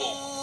people.